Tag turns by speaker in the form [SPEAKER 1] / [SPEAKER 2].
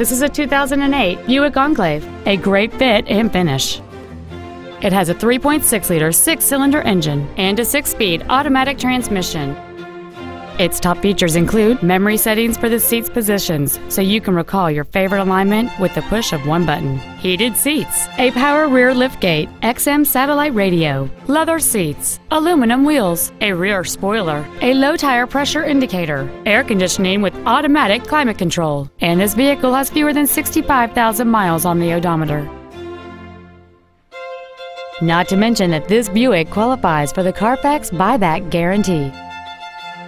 [SPEAKER 1] This is a 2008 Buick Enclave, a great fit and finish. It has a 3.6 liter six cylinder engine and a six speed automatic transmission. Its top features include memory settings for the seat's positions, so you can recall your favorite alignment with the push of one button. Heated seats, a power rear liftgate, XM satellite radio, leather seats, aluminum wheels, a rear spoiler, a low tire pressure indicator, air conditioning with automatic climate control, and this vehicle has fewer than 65,000 miles on the odometer. Not to mention that this Buick qualifies for the Carfax buyback guarantee.